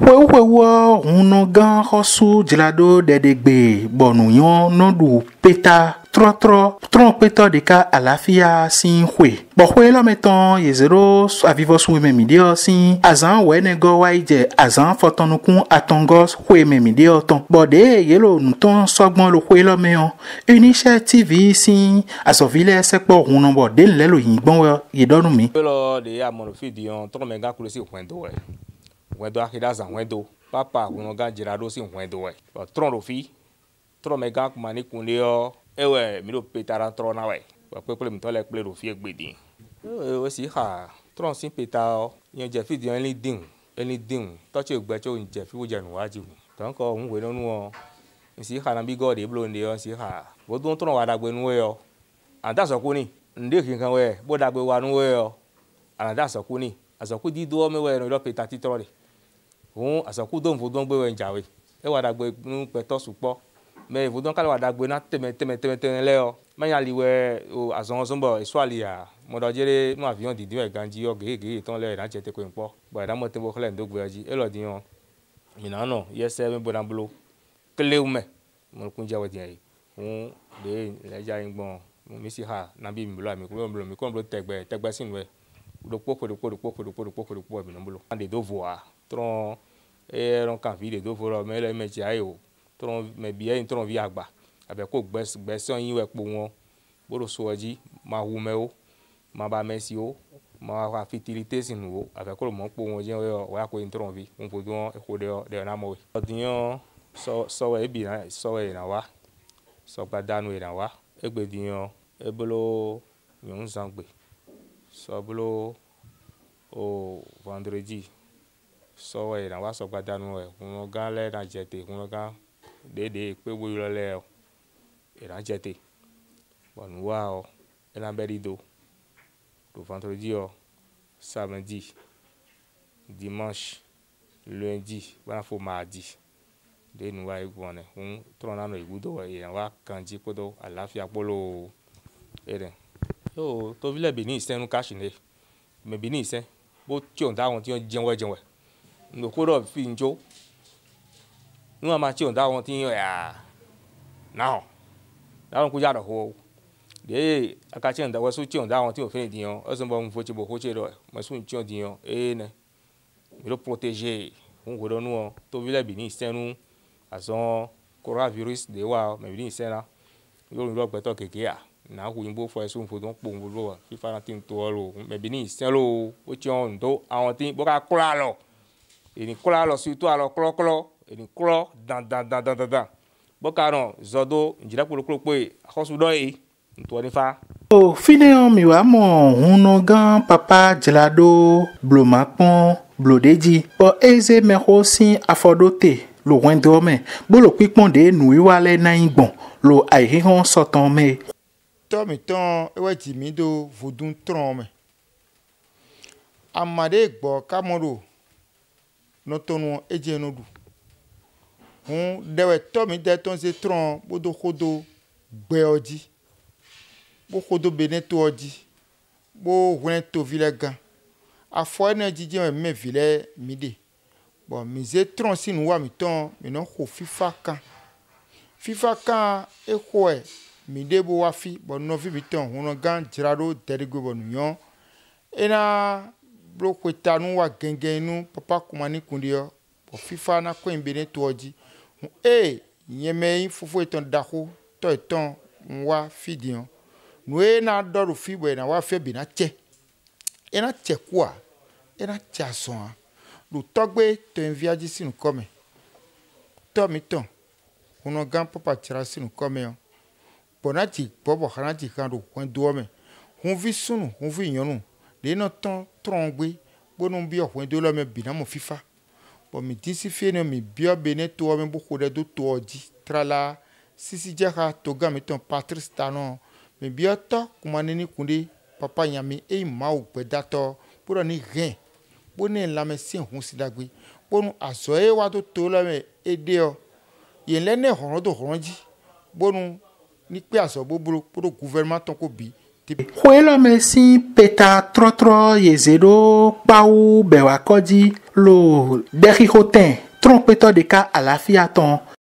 wewuwewu ŋunɔ gã xɔsu dzraɖo ɖeɖegbe bɔnu yɔ nɔɖu peta trɔtrɔ trɔpetɔ ɖeka àlàáfíà sí xòe bɔ̀xòe lọ́mẹtàn yèzèrò avivɔsùn mẹ̀mìdíọ̀ sí àzán wẹ́nẹ́gọ́ wáyé jẹ àzán fọtọ́nukún àtọ̀ngọ́ xòe mẹ̀mìdíọ̀ tán bọ̀dé yẹlò nùtọ́ sọ́gbọ́n ló xòe lọ́mẹyàn unicef tv sí àsọ̀filẹ̀ sẹ́pọ̀ òhunabọ̀ délẹ̀ lòyìnbọn yẹ̀dọ́nù mi. pẹ́lọ́ de amọ̀nàfíìdì yẹn tọ́kọ̀mẹ́gá kúrẹ́sì pẹ́ńtò rẹ̀ wɛdo axiɖa zã wɛdo papa wònɔ gã dzra ɖo si wɛdo ɛ trɔn ɖo fi trɔn mɛ gã kuma ne kun ɖe yɔ ewɛ mi ɖo pe taara trɔn na wɛ kpekple mi tɔ le kple ɖo fi gbedi ee esi xa trɔn si pe ta yɔ nye dzefi di ɛli din ɛli din tɔtsi gbɛ tso dzefi wo dze nu wa dzi tɔnkɔ ŋu wɛ nɔnu wɔ nsi xa na bi gɔ ɖe blo ne yɔ nsi xa wodo trɔn wa ɖagbe nu yɔ anda sɔku ni nde kankan wɛ bo ɖagbe wa nu yɔ anda sɔku ni azɔku dido wɔmɛ wɛ nɔ yɔ pe ta titrɔ de òun àsọkúdòm fòdó gbé wẹ̀ njàwé ẹ wà dàgbé nu pẹtọ sùpọ mẹ fòdó kálí wà dàgbé na tẹmẹ tẹmẹ tẹmẹ tẹmẹ lẹ ọ mẹnyà li wẹ o azɔnzɔnbɔ esualia mɔdɔdzele nu avion didi wɛ gãdzi yɔ gehegeye tɔn lɛ ɛdãtsɛ tɛ koe nkpɔ bɔn ɛdãmɔ tɛ bɔ xlɛ ndogbe yɛ dzi elɔ di yɔ mina nɔ yɛsɛ mi bɔ nabolo kelewu mɛ mɔnukundza wɛ diɛ ŋu de ɛdza yi gbɔn mi si ha nabi mi blɔ mi kɔ mi blɔ mi kɔ mi blɔ tɛgbɛ tɛgbɛ si nu wɛ ɖokpo ƒe ɖokpo ɖokpo ƒe ɖokpo ɖokpo ƒe ɖokpo ɛmɛ n'bolo. an de do voa trɔn eye ɛrɔn kan vi de do vo lɔ mɛ lɛ mɛ tsia ye o trɔn mɛ bi eyin trɔn vi agba abe ko gbɛ gbɛsɛn yi wɛ kpo ŋɔ bolo so edzi ma wu mɛ wo ma ba mɛ si wo ma wa fitilite si nu wo abe ko mɔ kpo ŋɔ dzi wɔ wɔ akɔ yin trɔn vi ŋu ƒodo wɔn ɛko de yɔ de yɔ na mɔ we. ɔdiɲɔ sɔ sɔwɛ ebi na sɔwɛ yina wa sɔgbadanu yina wa egbe diɲɔ ebolo nyɔnu zãgbe. Soblo o vandredzi so yina va sɔ gbada nu wɔ ŋlɔ gã lɛ yina dze te ŋlɔ gã ɖeɖe kpegbe yɔ lɛ yina dze te vɔ nuwa wɔ ena be ɖido do vendredi wɔ samedi dimanche lundi va fo mardi ɖe nuwa yi gbɔnɛ ŋu trɔna nɔ yi gudo wɔ yina va kandzi kpodo alafia kpolo ene so tó fi lẹ̀ Benin sẹ́ nu káàṣì ní mẹ Benin sẹ́ bó tí òun dáwọn tí wọ́n jẹun ẹ̀jẹun ẹ̀ nùkúrọ̀ fi ń jó ní wọn máa tí òun dáwọn tí wọ́n yà náà dáwọn kó yàrá de aka tí òun dáwọn sún tí òun dáwọn tí òun fẹ́ dìyàn ọ̀sán bọ́ mu fọ́ tí bò kó tí rọ mọ̀ sún tí òun dìyàn ee nẹ mi ló protéger ń wò lọ́nu wọn tó fi lẹ̀ Benin sẹ́ nu àzọ́n coronavirus de wa mẹ Benin sẹ́ na yóò rìn lọ́gbẹ̀tọ̀ kékeré à naku yinbo fɔ ɛsɛ nfo tó ń kpó ń bolo wa fifa náà ti ń tó ɔlò mɛbi ní ìsɛlò ó tsi ɔn tó àwọn tí bó ka kúrò alɔ èni kúrò alɔ si tó alɔ kúlɔkúlɔ èni kúrɔ dandandandandan bó ka nɔ zɔdo njìlɛkpolokpolokpo yi akɔsu dɔ yi ntɔ nífa. o fídíò mi wàá mọ̀ ńnú gan papa jìládó blomakpɔn blodeji bɔ eze mɛxɔ sí afɔdó tè lòwẹ́ndọ́ mẹ́ gbólópípọ̀n dé nùí wálé náà ń gbọ̀n lo àìhíhàn sọ̀tàn tɔmitɔ ewɔ dzimi do vudu trɔ me ame aɖe gbɔ kamɔ ɖo nɔtɔnu edze no ɖu ŋu ɖewɔe tɔmi de tɔnze trɔ bodo xodo gbɛɔ dzi bo xodo bene toɔ dzi bo ʋlɛ tovi lɛ gã afɔ ene dzidzi me mɛ vi lɛ mi ɖe bɔn mize trɔ si nu wa mi tɔ mi nɔ xɔ fifa kan fifa kan exɔe miɖe bo wafi bɔ nɔvi bitɔn ŋunɔ gã dzra ɖo deɖigoe bɔ nuyɔ ena blo ƒeta nu wa gɛngɛn nu papa kumani kundiɔ bɔ fifa na kɔn be ne toɔ dzi ŋu ee nyɛmɛ yi fofo etɔn dako tɔ etɔn wa fi diɔ nu ye na dɔ do fi bɔ yina wa fɛ bi na tsɛ ena tsɛ kua ena tsɛ azɔa do tɔgbe tɔnvia dzi sinu kɔme tɔmitɔn ŋunɔ gã papa tsra sinu kɔme yɔ gbɔna ti gbɔbɔ xana ti kan ɖo ƒe doa me ƒovi sunu ƒovi nyɔnu ɖe nɔ tɔn trɔ̃gbe gbɔnu bi ɔƒe do la me bina mo fifa bɔn mi disi fie ne mi bia be ne toa me bo ƒo ɖe do toa dzi trala sisi dze xa to game tɔn patrice ta nɔ mi bia tɔ kuma ne ni kun papa nyami eyi mawu gbedatɔ kpɔɖɔ ni hɛn kpɔ ne lãme si ŋun si dagbe kpɔnu azɔ ye wa do to la me eɖe yɔ yen lɛ ne xɔlɔn do xɔlɔn dzi kpɔnu ni kpe azɔbo bolo kpo ɖo gouvernement tɔn ko bi. xoelɔmesi peta trɔtrɔ yeze ɖo kpawu bɛwakɔdzi lo ɖexixotɛ trɔmpetɔ ɖeka alafia